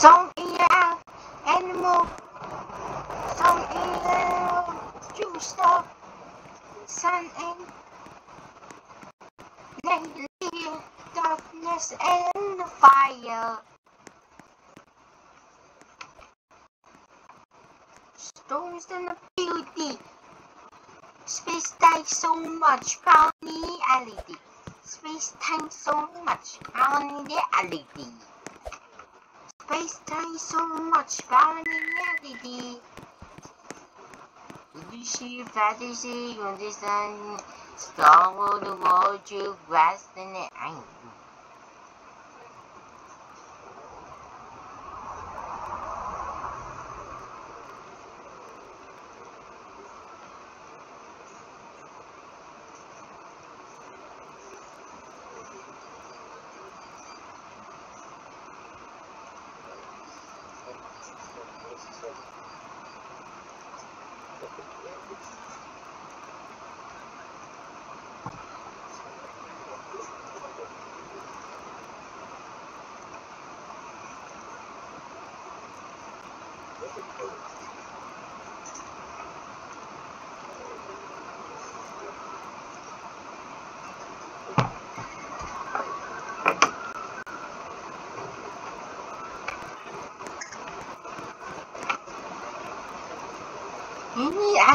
Song the sun? Star of the world you grasp the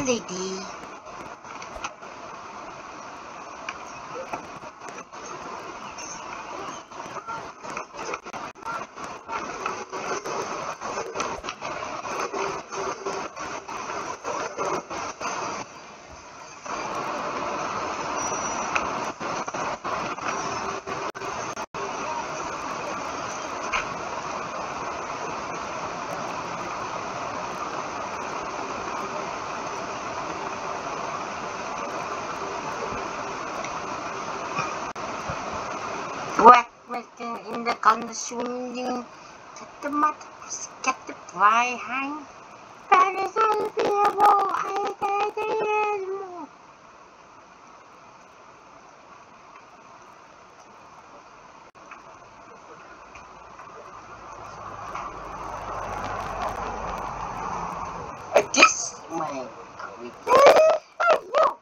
angle. Any LED Wet written in the consuming fry hang. Paris on the wall I get it more This way Hello,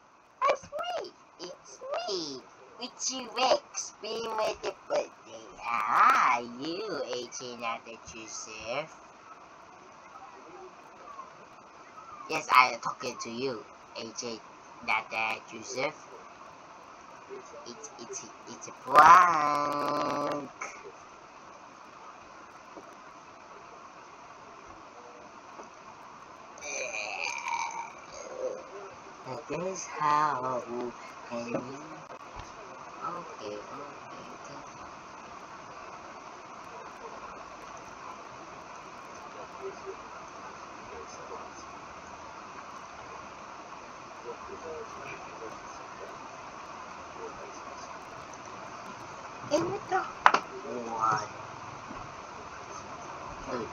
it's me, it's me, Richie Rex, being with the birthday. Ah, you, 18 at the Joseph. Yes, I talking to you, AJ Dada Joseph. It's it's it's a prank. That is how can you okay, okay. em biết đâu ngoài ừ.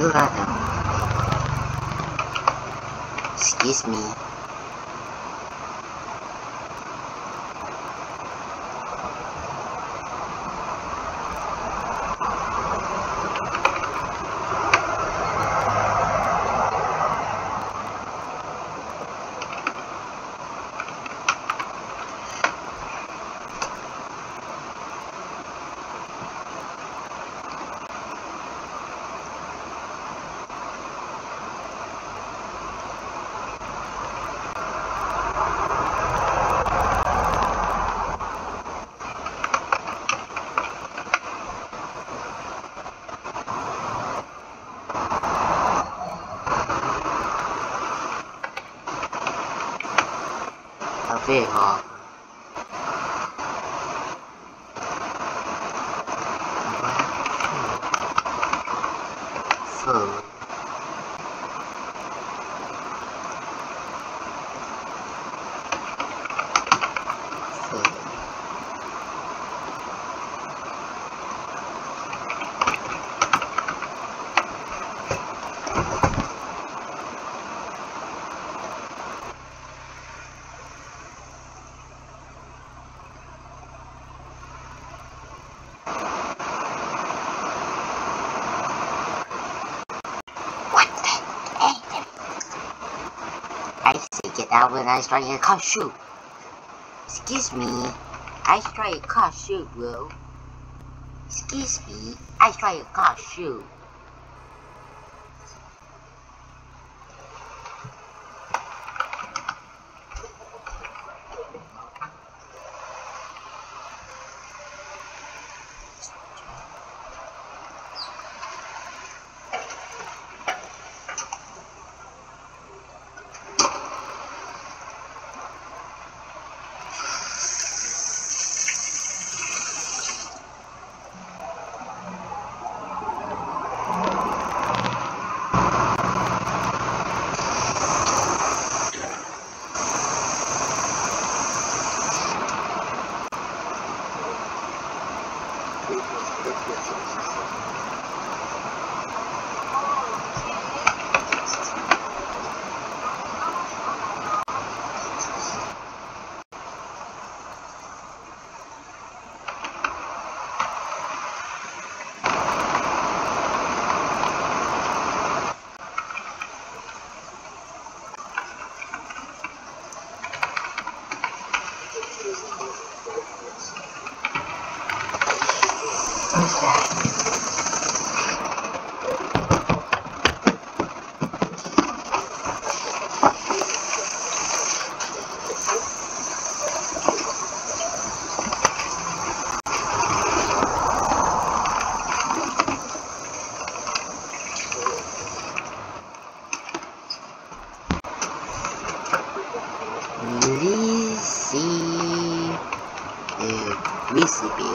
Who are them? Excuse me. 嗯好 when I strike a car shoot. Excuse me. I strike a car shoot, bro. Excuse me. I strike a car shoot. sleepy.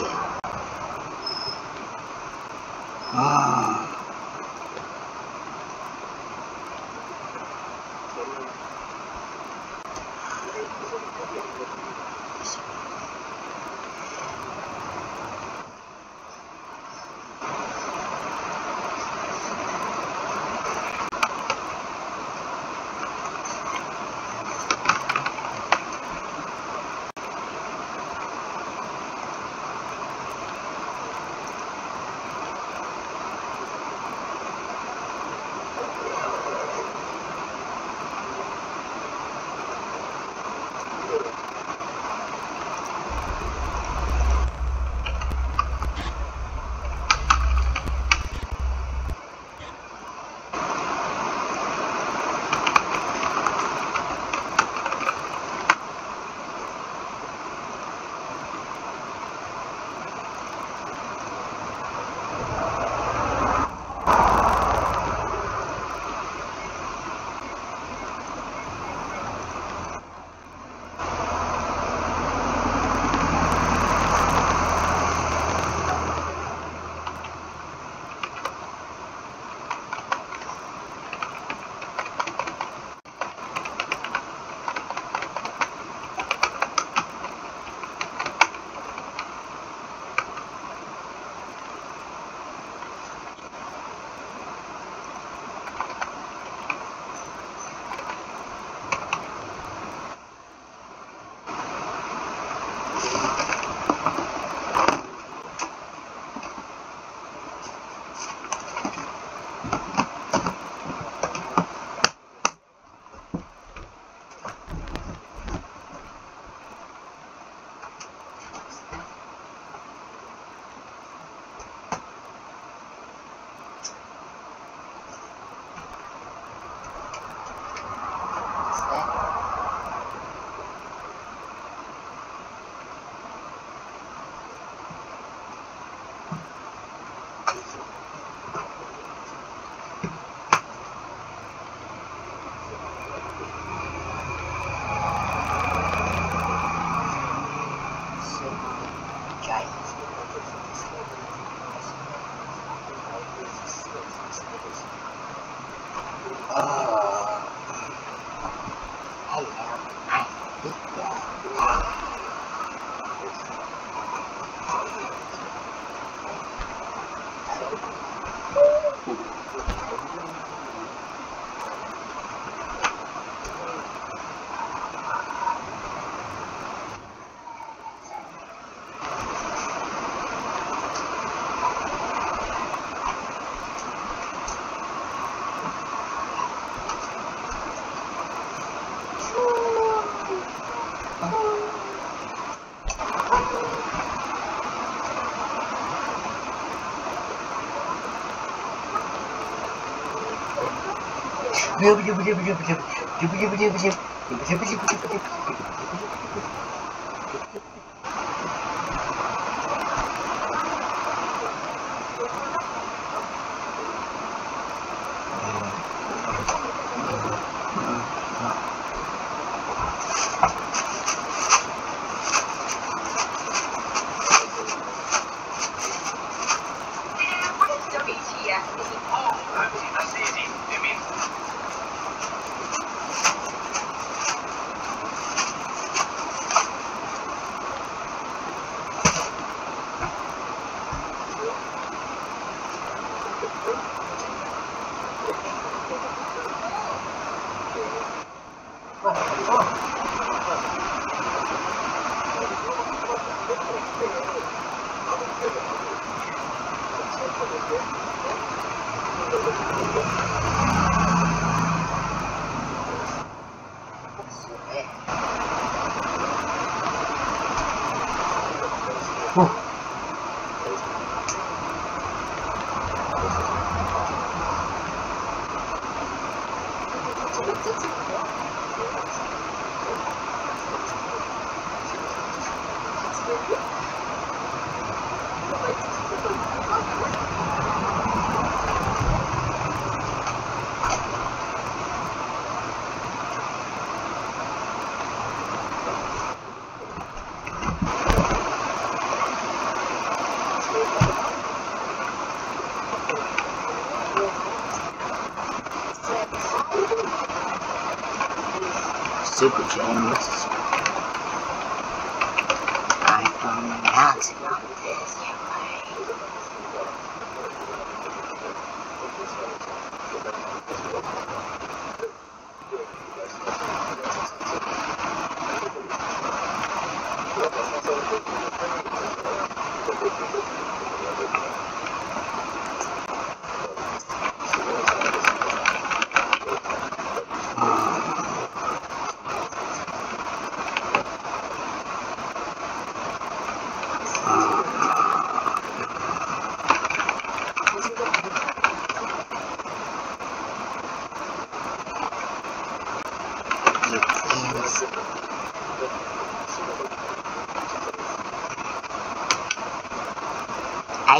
бля бля бля бля бля бля бля бля бля бля бля бля бля бля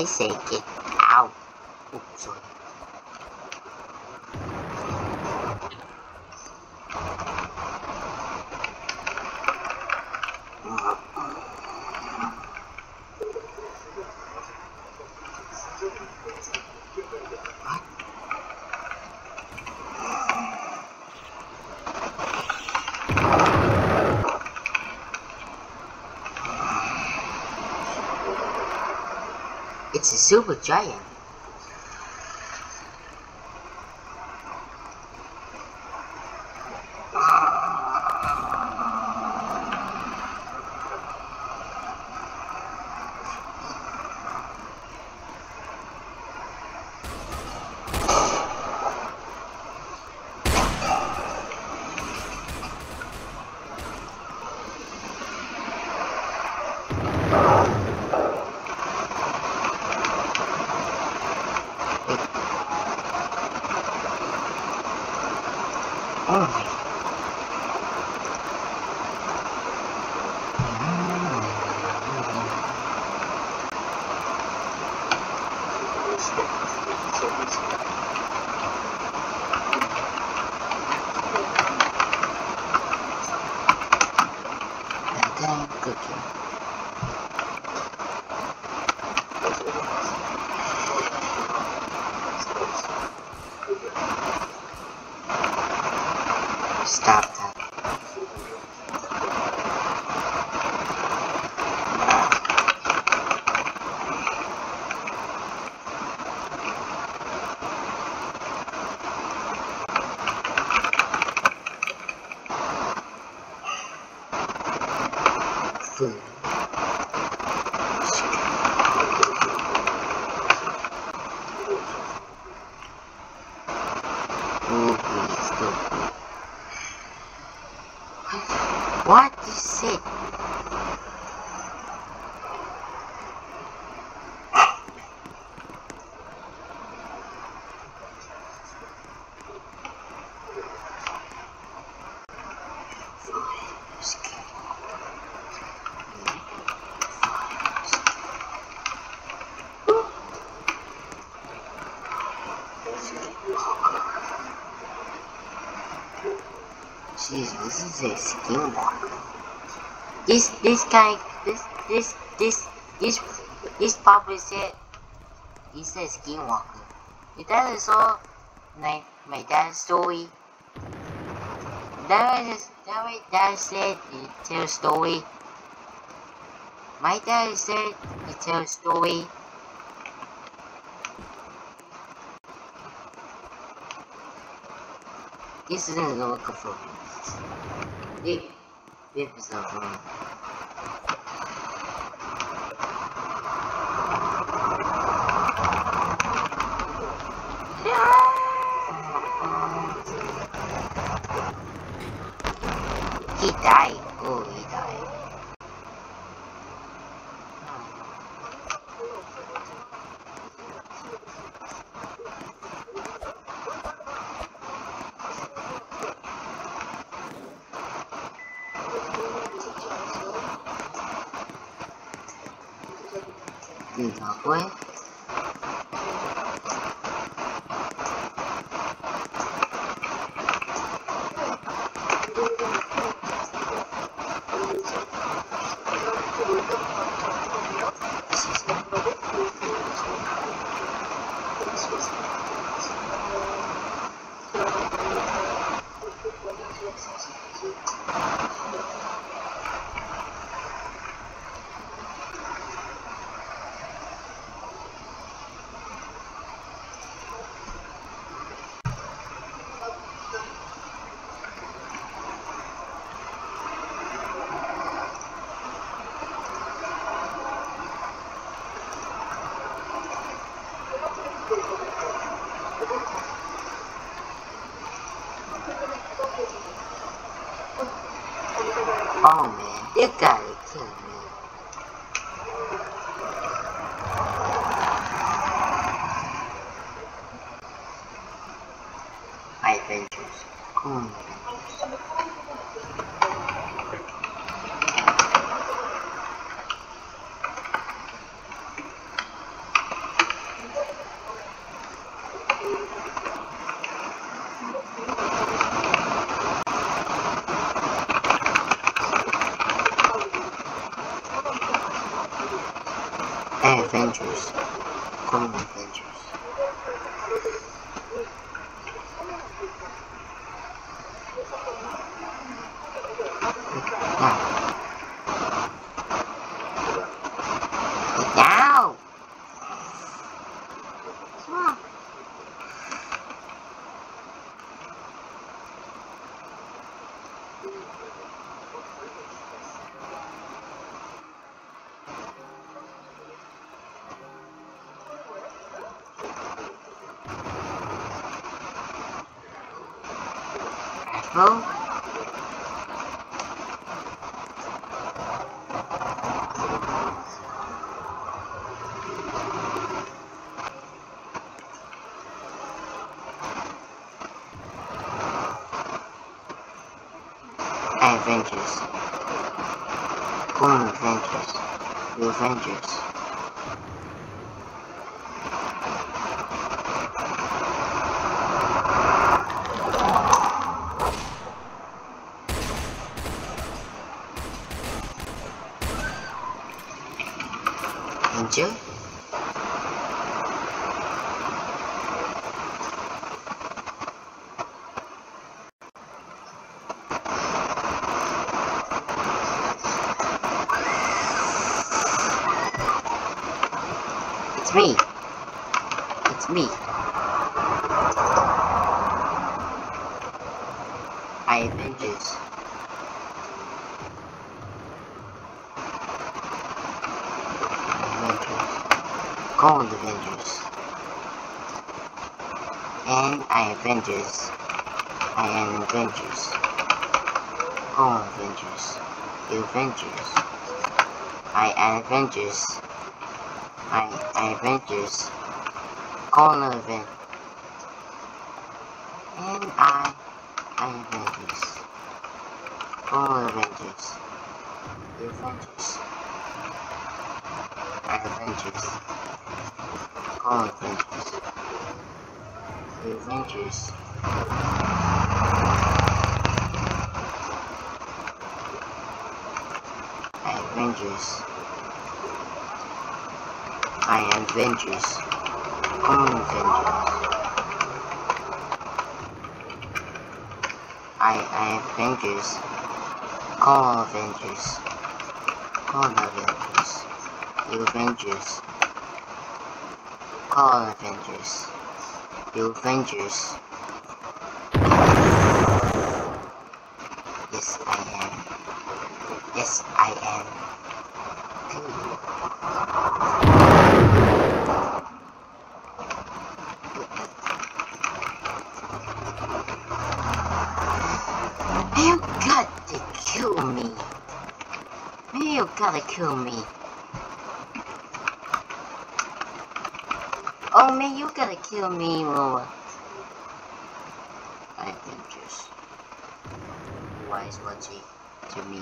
I get out. Oops, sorry. It's this is a skinwalker. This this guy this this this this this probably said he said skinwalker. Is that also my my dad's story? That that way dad said he tell a story. My dad said he tell a story. This isn't the look for. This, this is the room. He died. Oh, he Adventures. Cool adventures. Now. Now. Come on. Apple. Avengers. Going Avengers. The Avengers. Angel? It's me. It's me. I Avengers. Avengers. Gold Avengers. And I Avengers. I am Avengers. Gold Avengers. The Avengers. I am Avengers. I, I Avengers. Gold Avengers. And I, I Avengers. Gold Avengers. The Avengers. Avengers. All Avengers. The Avengers. Avengers. I am Avengers. All Avengers. I, I Avengers. All Avengers. All Avengers. The Avengers. All Avengers. The Avengers. Yes, I am. Yes, I am. You got to kill me. You gotta kill me. Oh man, you gotta kill me, Lola. I think just wise logic to me.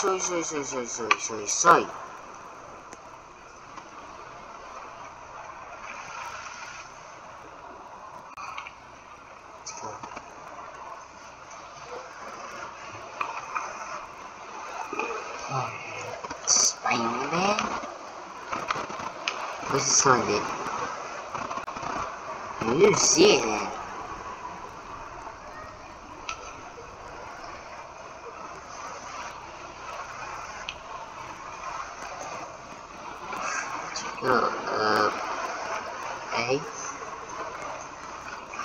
Oh, sorry, sorry, sorry, sorry, sorry, sorry, sorry. Let's go. Oh, Spider-Man? What's this one did? You see it then. Oh, uh, hey.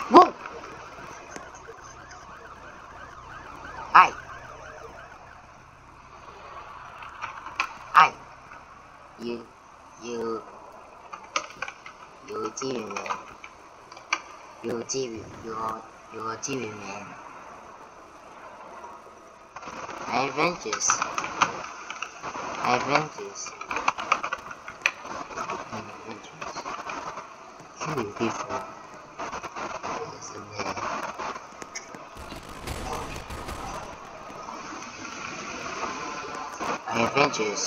Whoa! Hi. Hi. You, you, you TV man. You TV, you, you TV man. Adventures. Adventures. Adventures. Killing people. Isn't it? Adventures.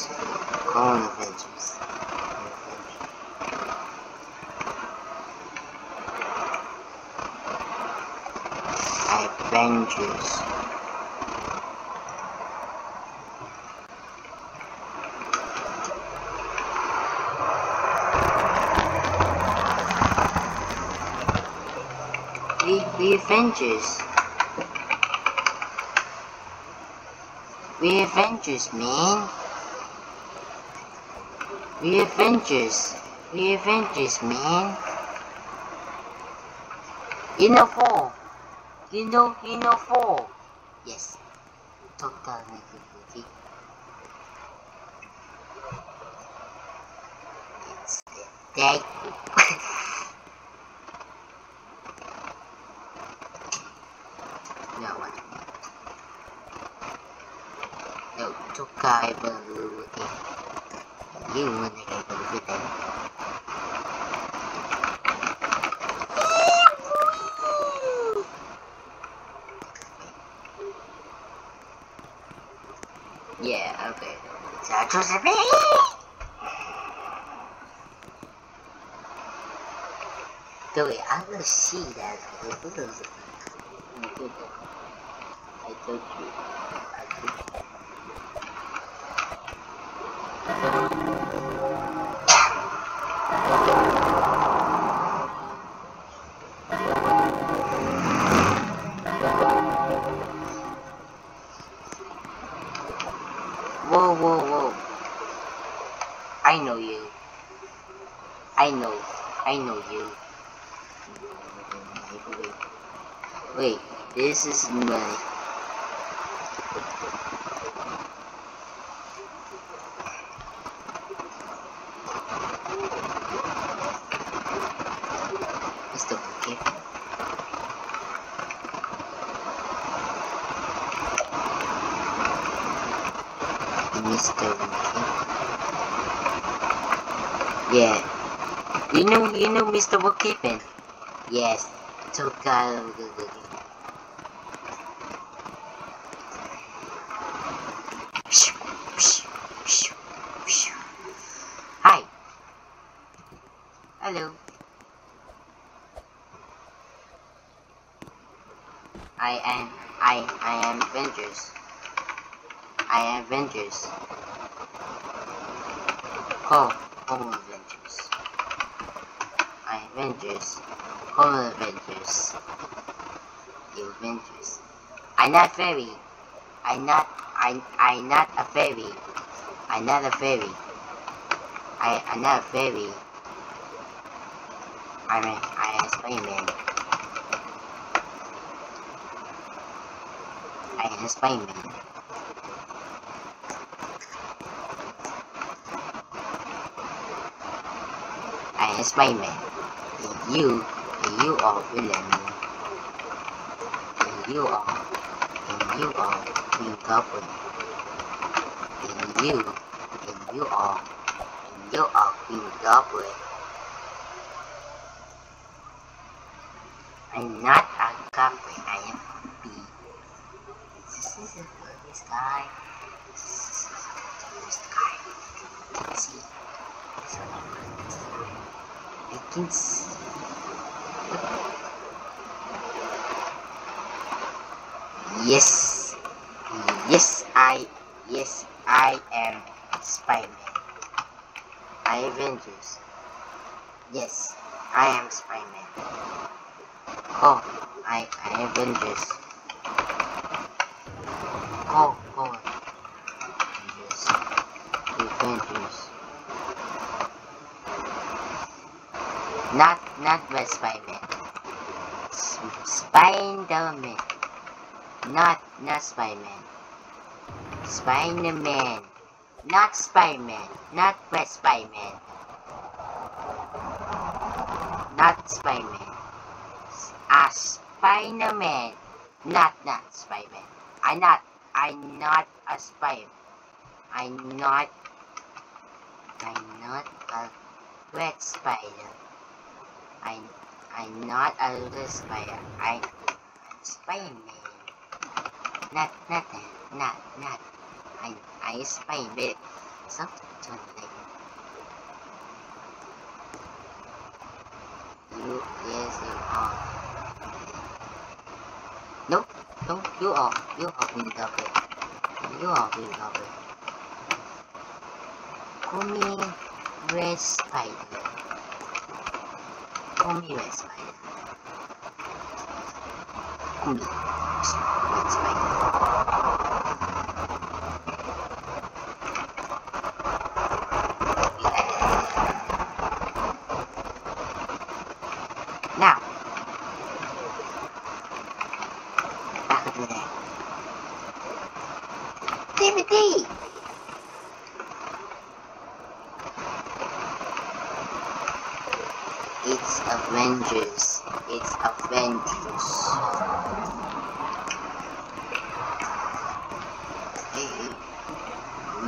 Clone Adventures. Adventures. We, we Avengers. We Avengers, man. We Avengers. We Avengers, man. You know four. You know, you know four. Yes. Total negativity. It's that. no one. No, total negativity. You negativity. Yeah, okay. That was me! 对，I will see that. I told you. I told you. I told you. This is. Mr. Yeah. You know, you know Mr. Bookkeeping? Yes. Took uh, Hi. Hello. I am I I am Avengers. I am Avengers. Home Home Avengers. I Avengers. Home Avengers. The Avengers. I not fairy. I'm not I I'm not a fairy. I'm not a fairy. I I'm not a fairy. I'm a I am Spider-Man. I am Spider-Man. I am Spider-Man. You, you are villain. You are, you are Green Goblin. And you, and you are, and you are Green Goblin. I'm not a goblin, I am a bee. this is this guy. This guy. See. I can see. Yes. Yes, I. Yes, I am Spider-Man. I Avengers. Yes, I am Spider-Man. Oh, I, I Avengers. Oh, oh. Avengers. Avengers. Not, not Red Spider-Man. Spider-Man. Not, not Spider-Man. Spider-Man. Not Spider-Man. Not Red Spider-Man. Not Spider-Man. A Spider-Man. Not, not Spider-Man. I'm not, I'm not a Spider. I'm not, I'm not a red spider. I'm, I'm not a little spider. I'm Spider-Man. Not, not. Not, not. I, I Spider-Man. Something like You, yes, you are. Nope, no, you are, you are Green Goblin. You are Green Goblin. Call me Red Spider. Call me Red Spider. Call me Red Spider. Now, back over there. DVD! It's Avengers. It's Avengers. Hey,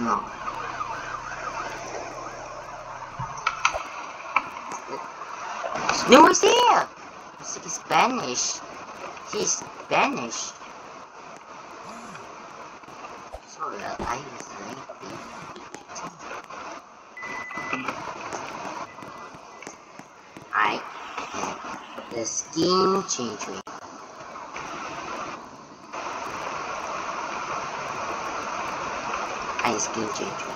no. No one's there! Speak Spanish. She's Spanish. Sorry, uh, I was late. I am the skin changer. I skin changer.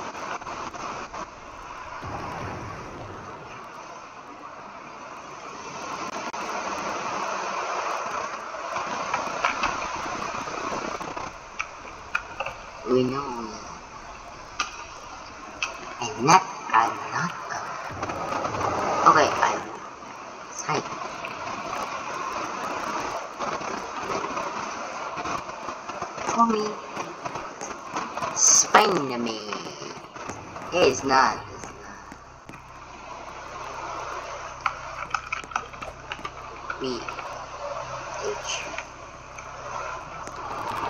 We know. I'm not. I'm not. Uh, okay, I'm. Psych. For me, Spider-Man. It's not. It's not. We. H.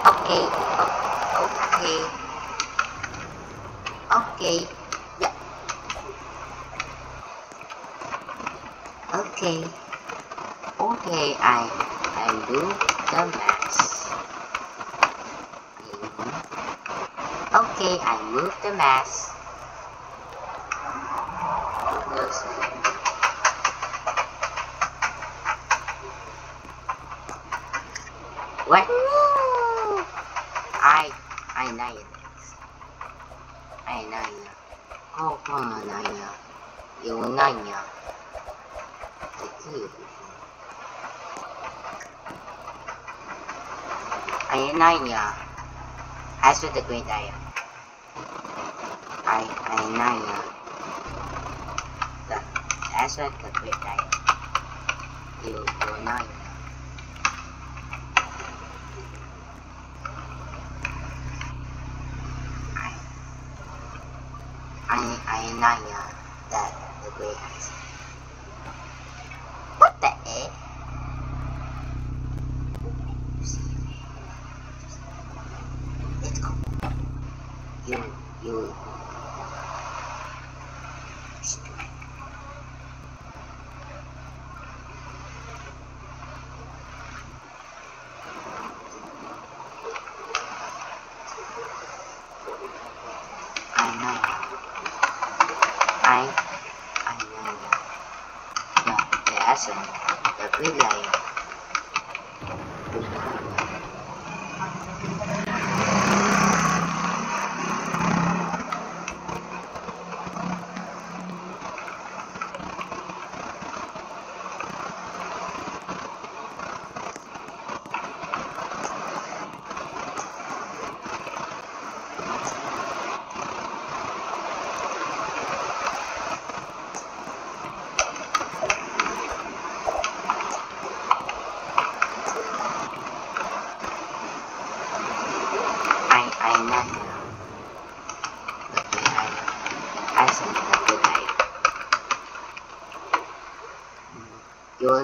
Okay. o- Okay. Okay. Yeah. Okay. Okay, I I move the mask. Mhm. Okay, I move the mask. Yes. What? I I know this. I know you. Oh, come on, I know. You know you. The kid. You. As with the great I am. I I you. The as with the great I am. You you know ai anh một giả sử được viết đầy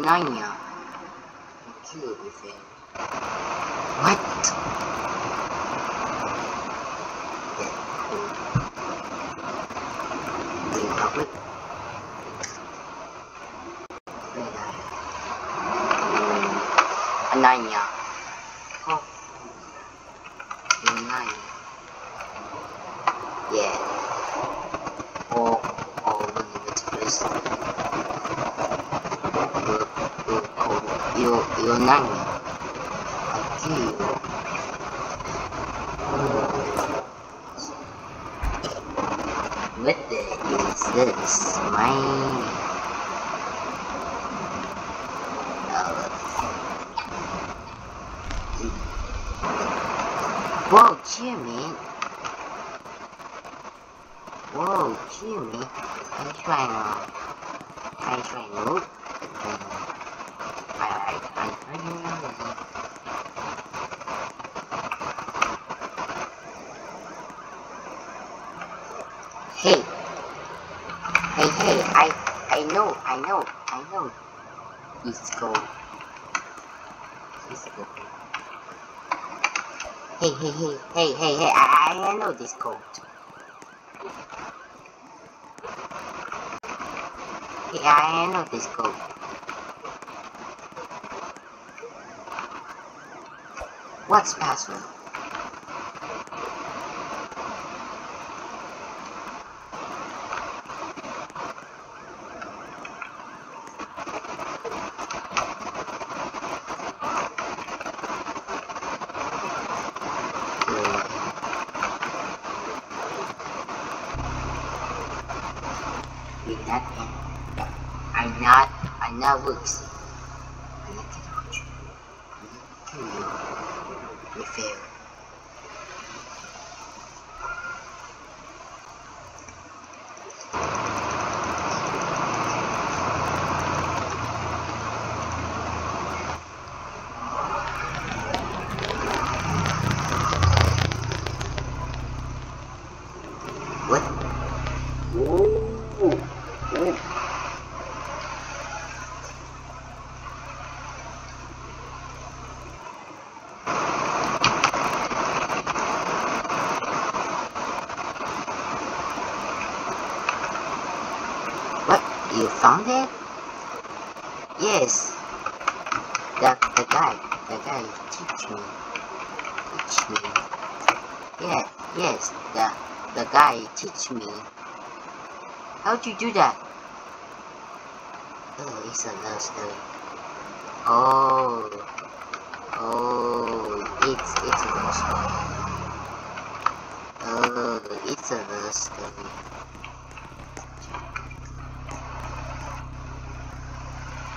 You're Nanya. Kill with him. What? Yeah, cool. Green public. Big guy. Mm, Nanya. Oh. You're Nanya. Yeah. Oh, oh, look at this place. You're, you're, you're Nanya. Okay. What the is this? My... Whoa, Jimmy! Whoa, Jimmy! I try now. I try no. I I I I Hey! Hey, hey, I I know, I know, I know. Let's go. Let's go. Hey, hey, hey, hey, hey, I, I know this code. Hey, I know this code. What's password? With that end, I not, I not looks. I not can hold you. I not kill you. We fail. What? Ooh. Ooh. What? Found it? Yes. The the guy, the guy teach me, teach me. Yeah, yes. The the guy teach me. How'd you do that? Oh, it's a love story. Oh, oh, it's it's a love story. Oh, it's a love story.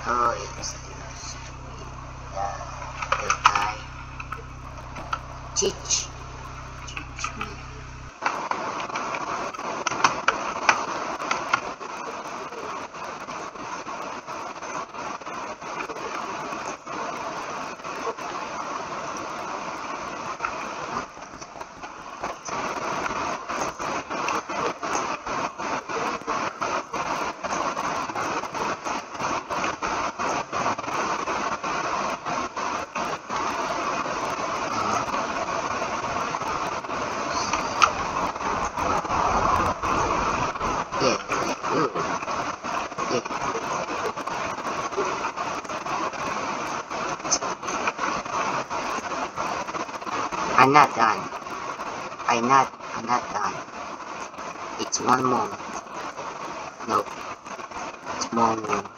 Oh, it's a love story. The, the guy teach teach me. Yeah, ooh, yeah. I'm not done. I'm not, I'm not done. It's one more. No. It's one.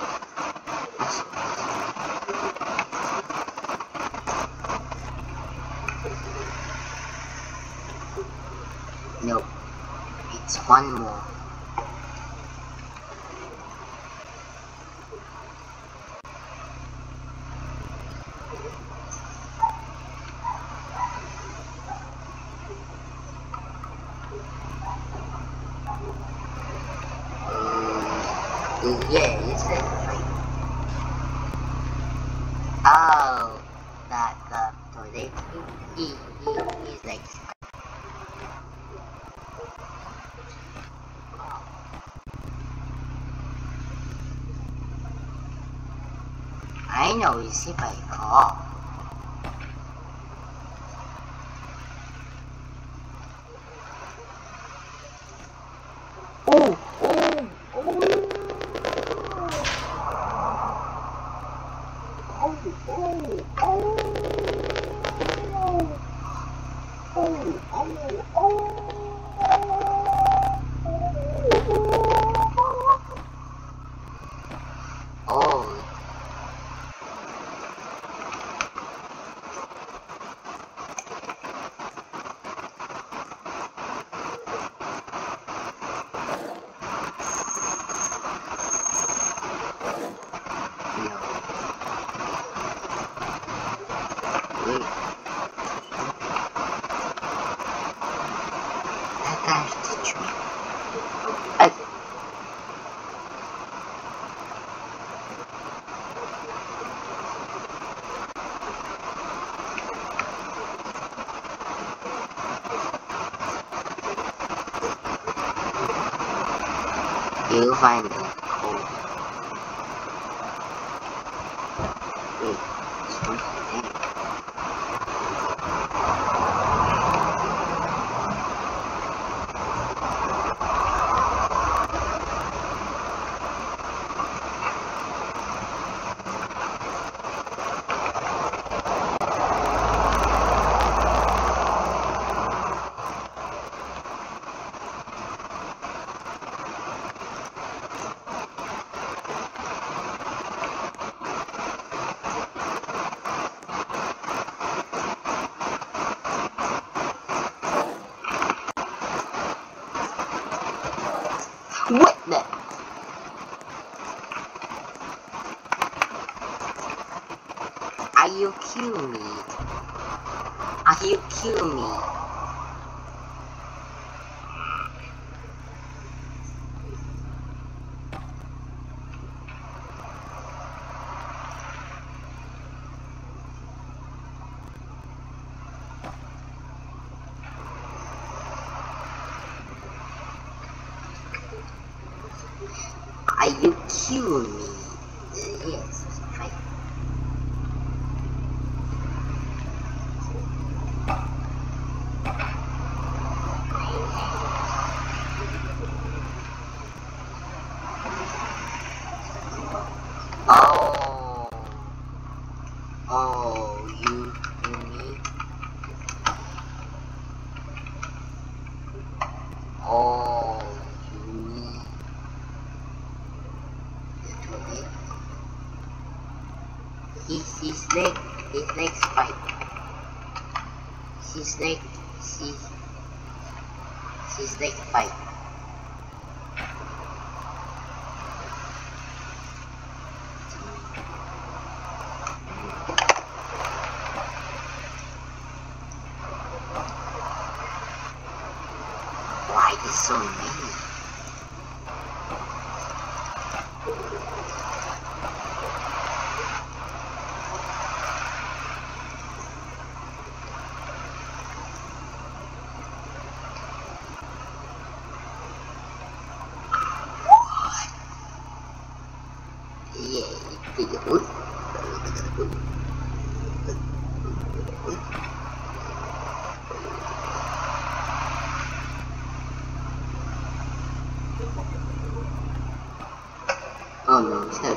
还有一 nhồi.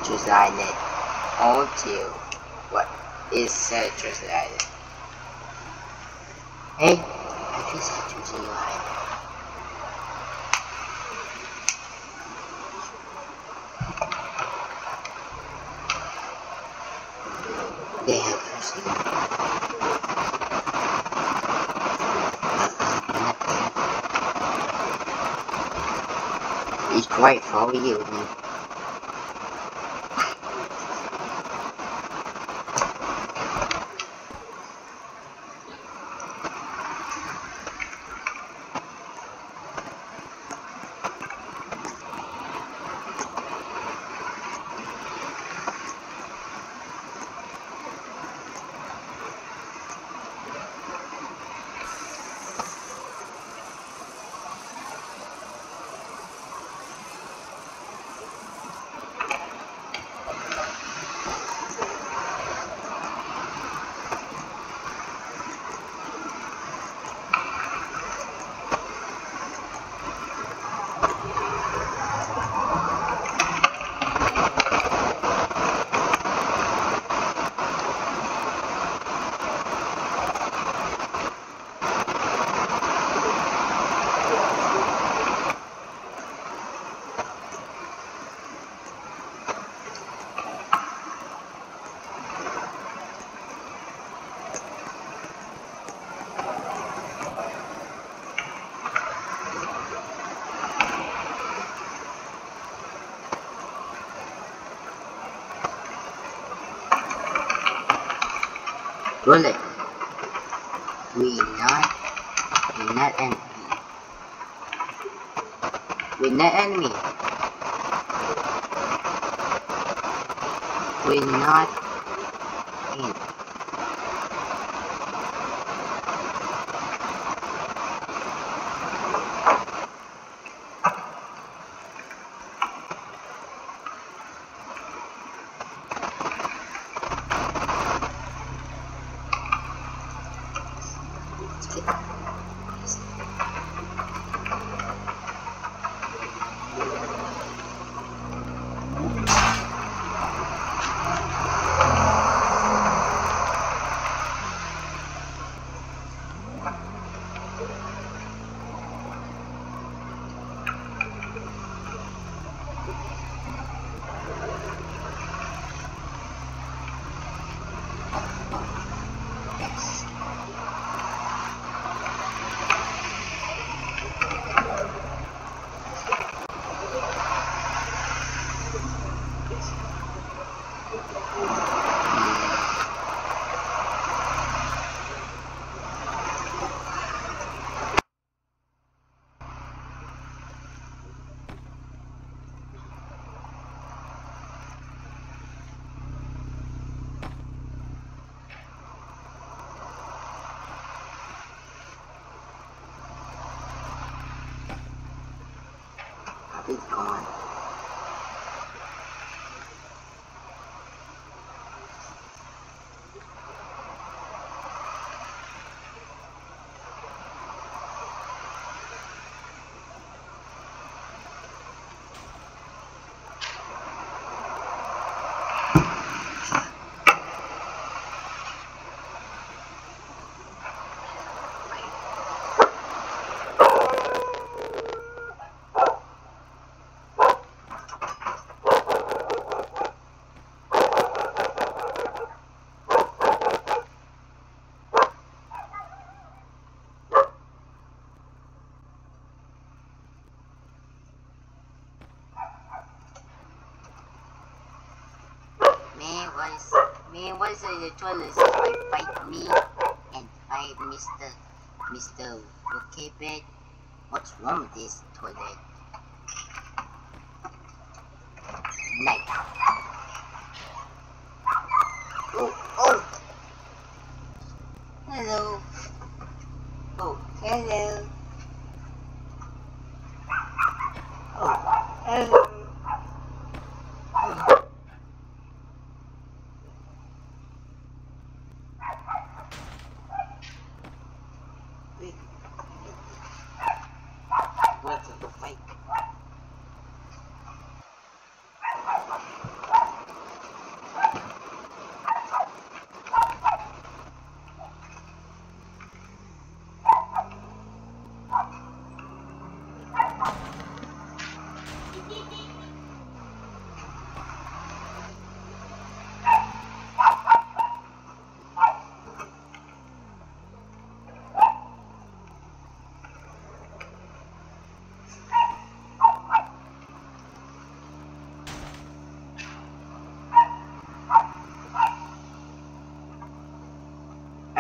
Treasure Island until what is said like Island. Hey, I just said Treasure Island. They have It's quite for you. Bullet. We not we not enemy. We not enemy. We not man was in the toilet so I fight me and fight Mr. Mr. Bed. What's wrong with this toilet? Night. Oh, oh. Hello. Oh, hello.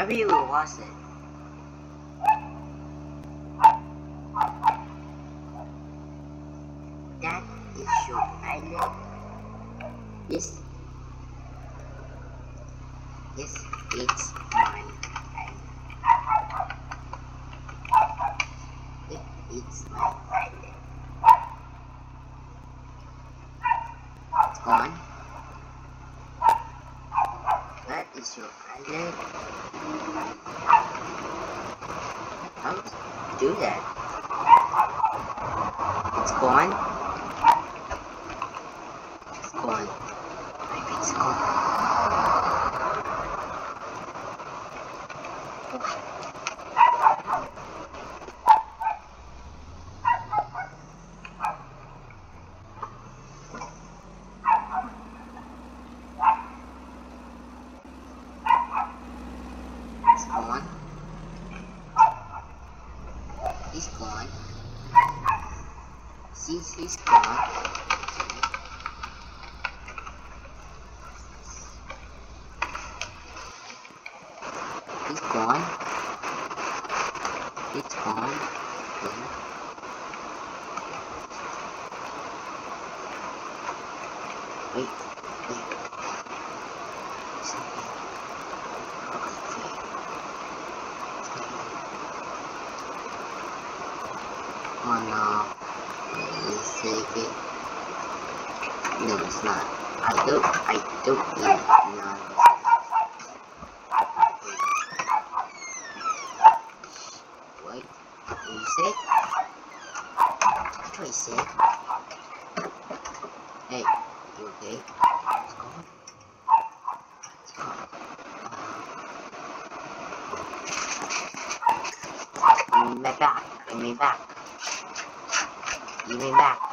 Really was it. That is your island. Yes. Yes, it's my island. It, it's my island. It's gone. That is your island. How to do that? It's gone. It's gone. Maybe it's gone. It's gone. He's gone. See, he's gone. He's gone. It's gone. Yeah. Wait, wait. Something. Okay, Oh no. Please save it. No, it's not. I don't, I don't need none. Wait, are you sick? What are you sick? Hey, you okay? What's going What's going Give me back. Me back. Give me back.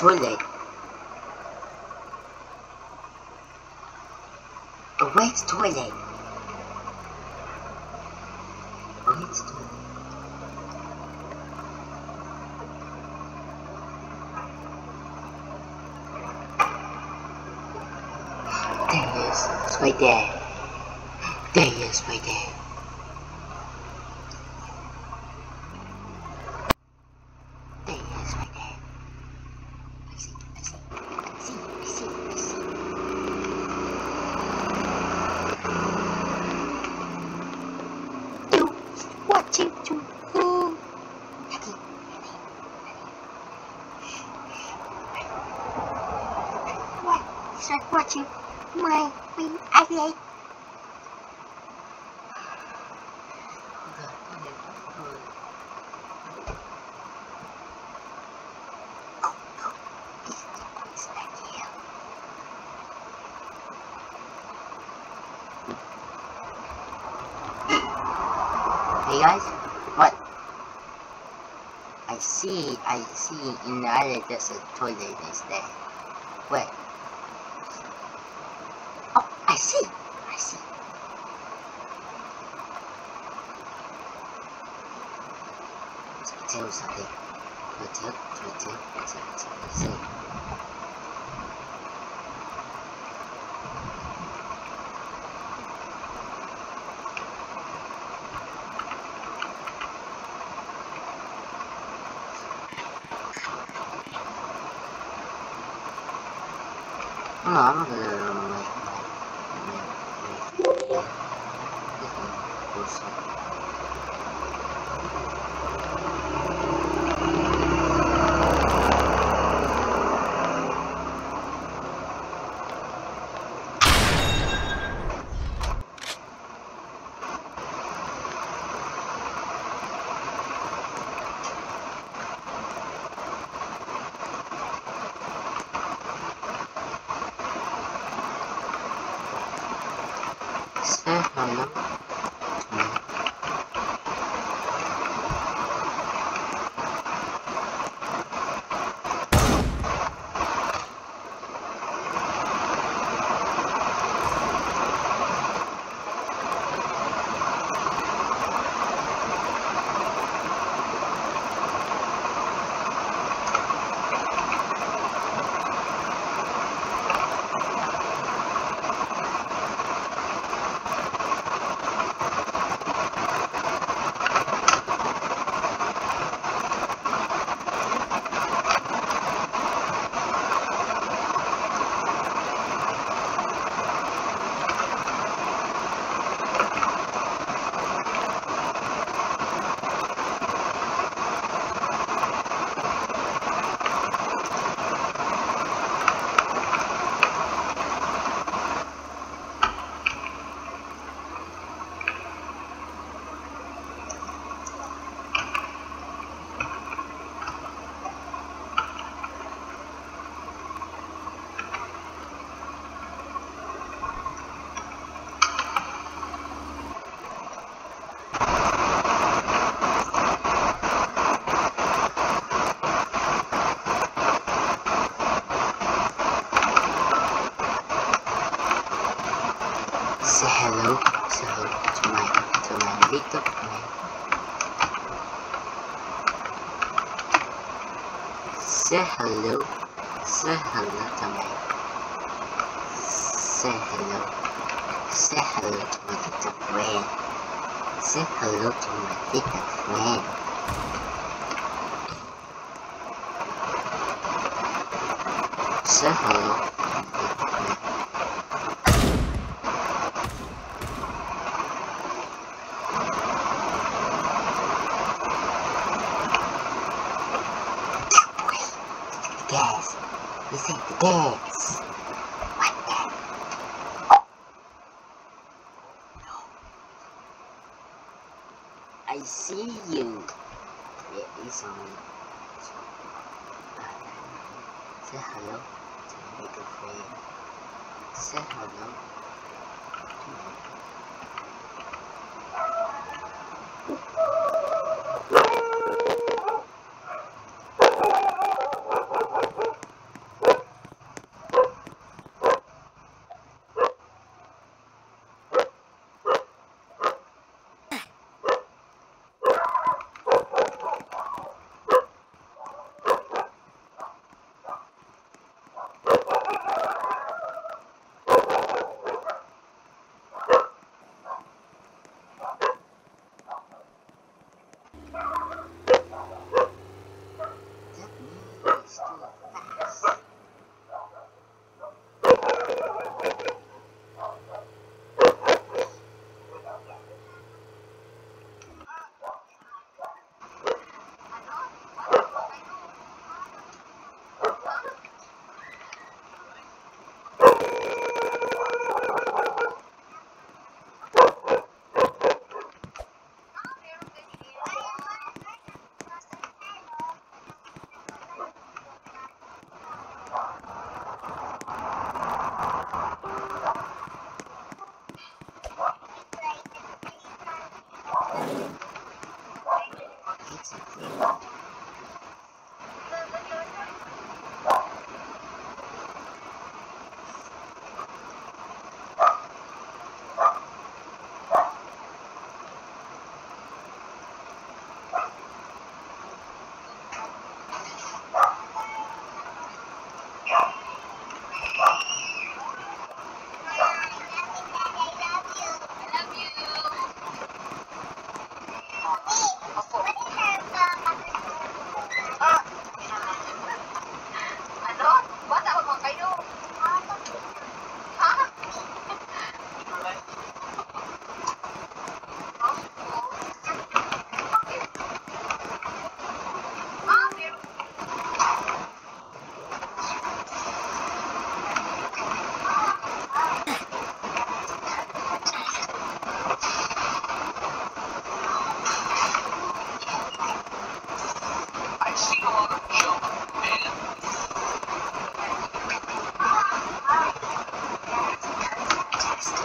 Toilet. A wet toilet. A wet toilet. There it is. It's right there. see an area, that's a toy instead. these days. Nó? Hello. guys. You see the dance. What the? No. I see you. Yeah, he's on. Say hello to make a friend. Say hello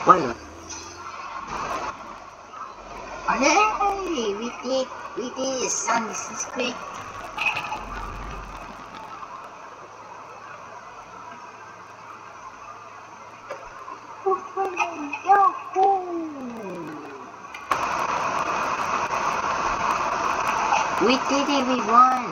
Why not? Hooray! We did, we did Sun is great. We did it, we won!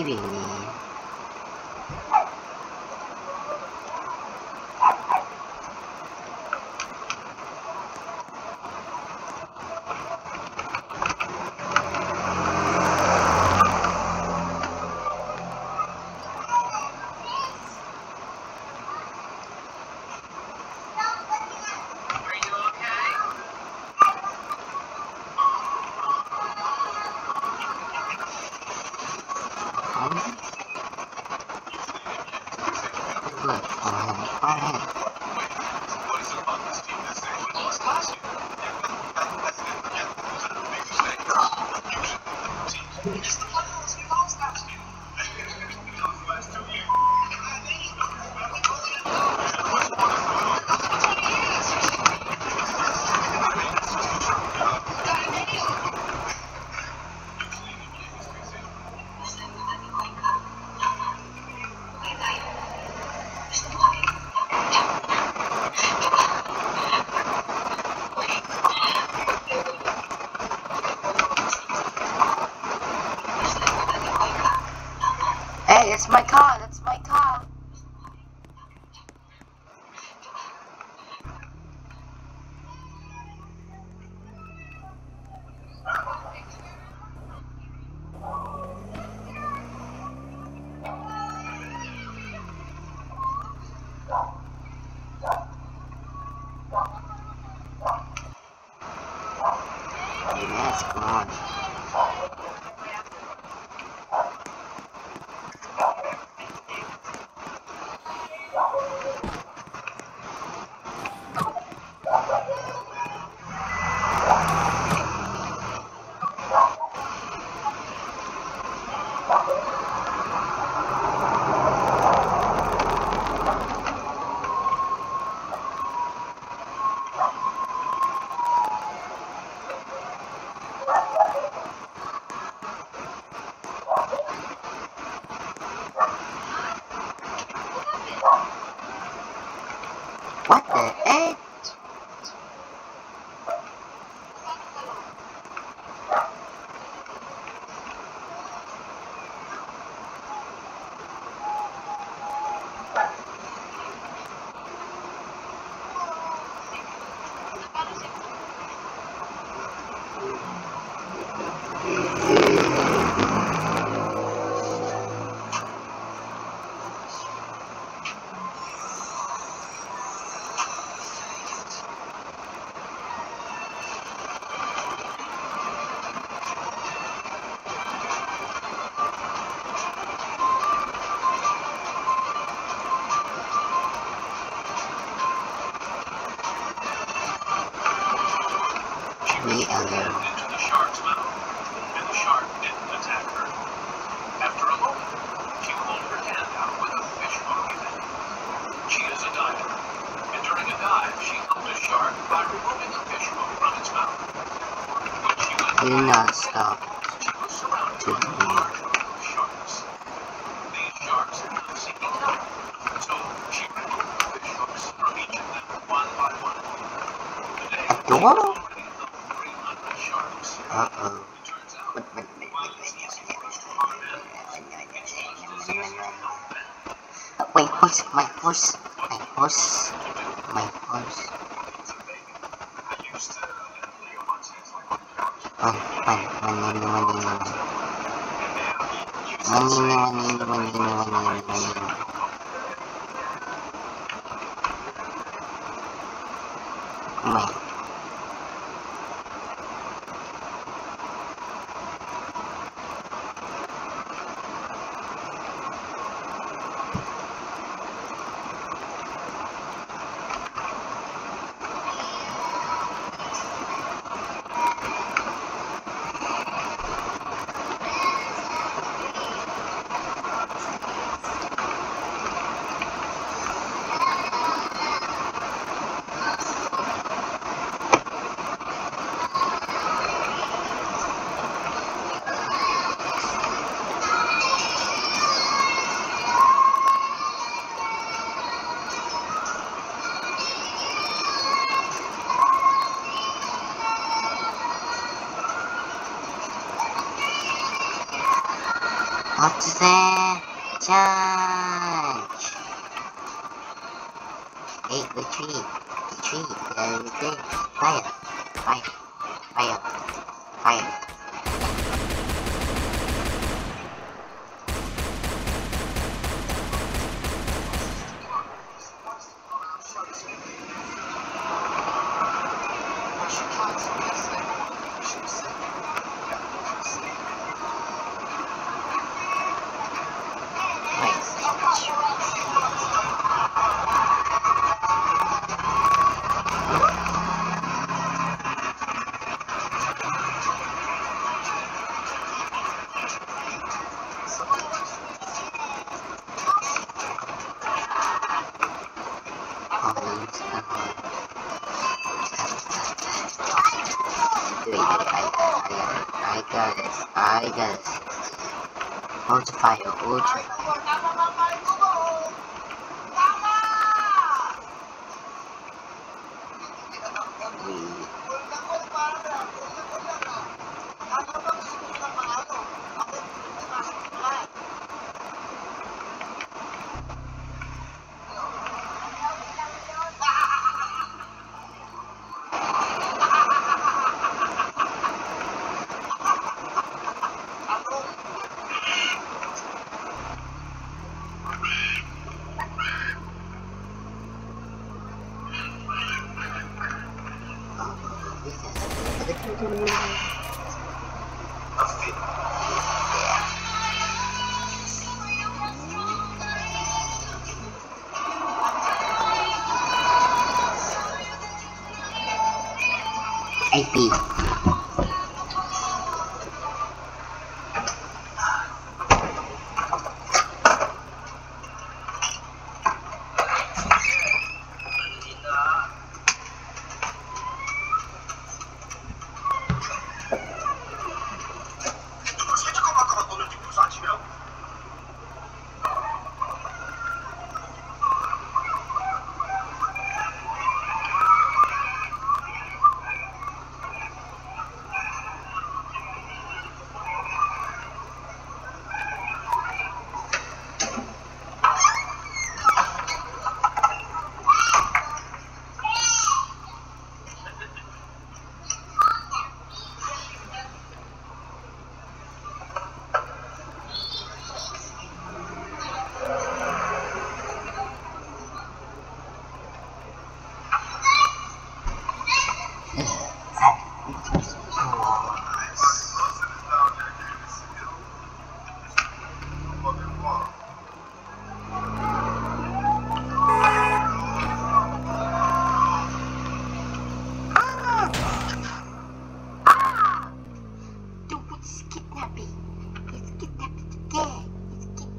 living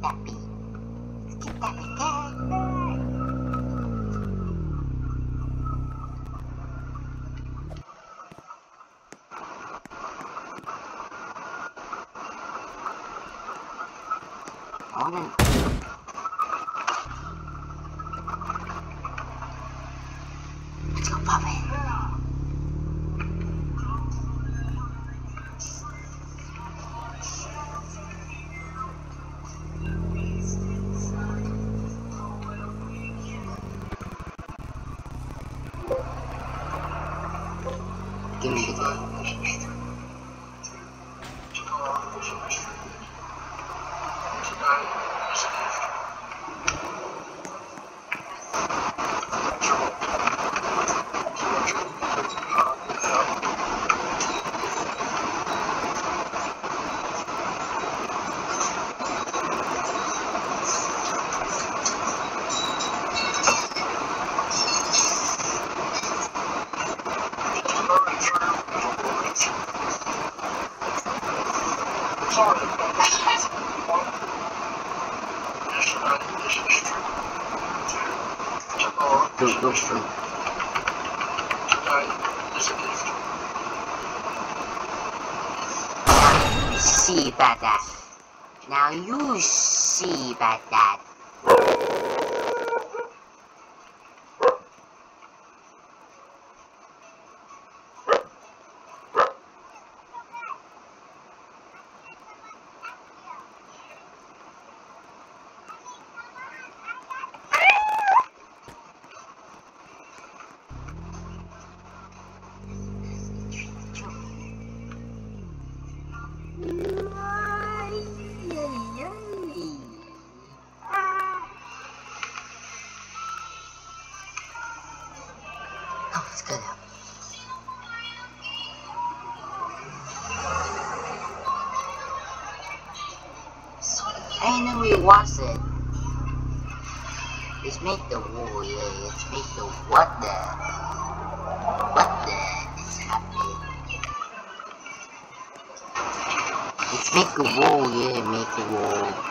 It's kidnapping. It's kidnapping again. Hold Go, we wants it. Let's make the war, yeah. Let's make the what the what the is happening. Let's make the war, yeah. Make the war.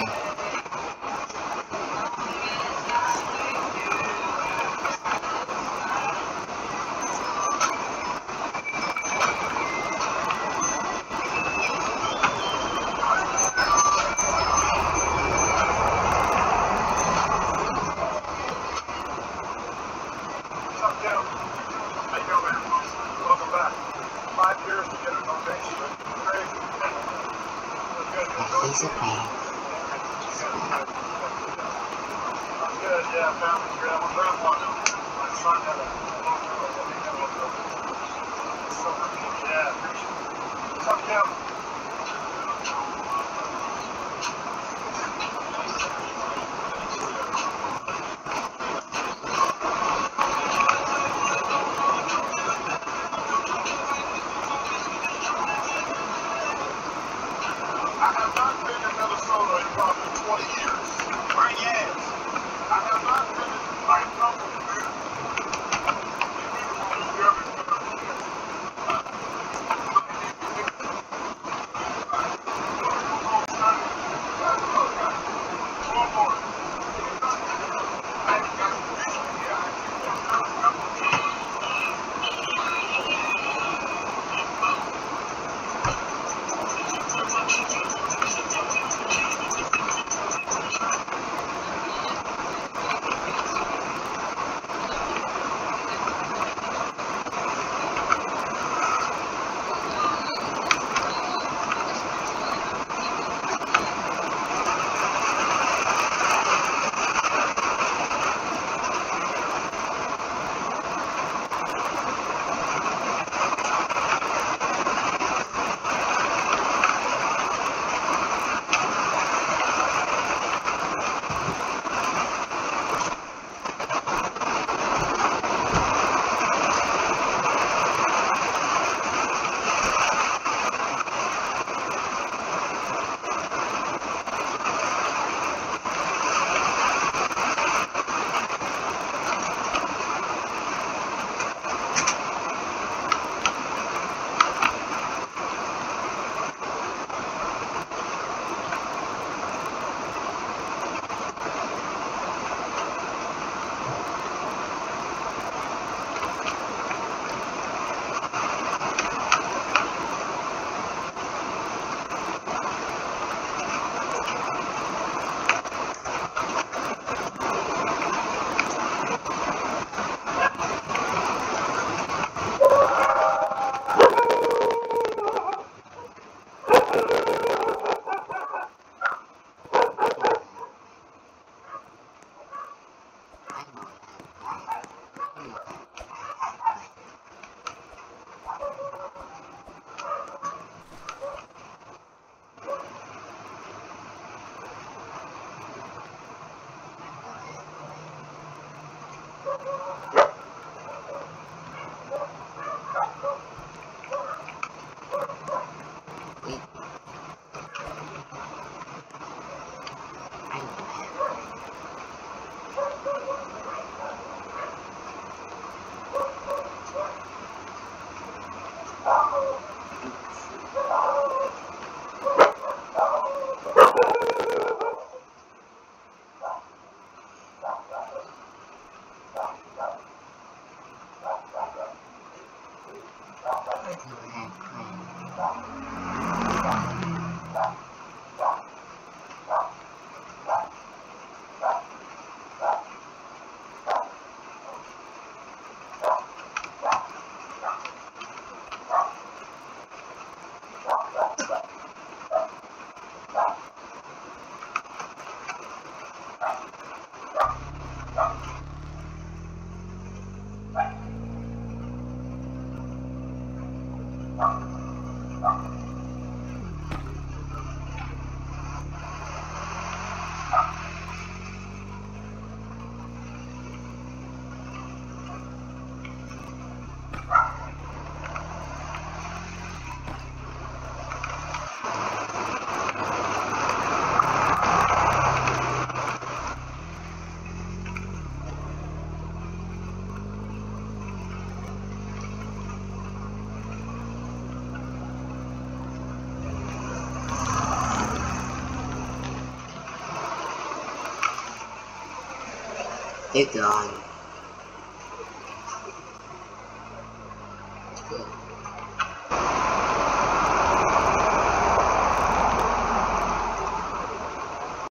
They're gone.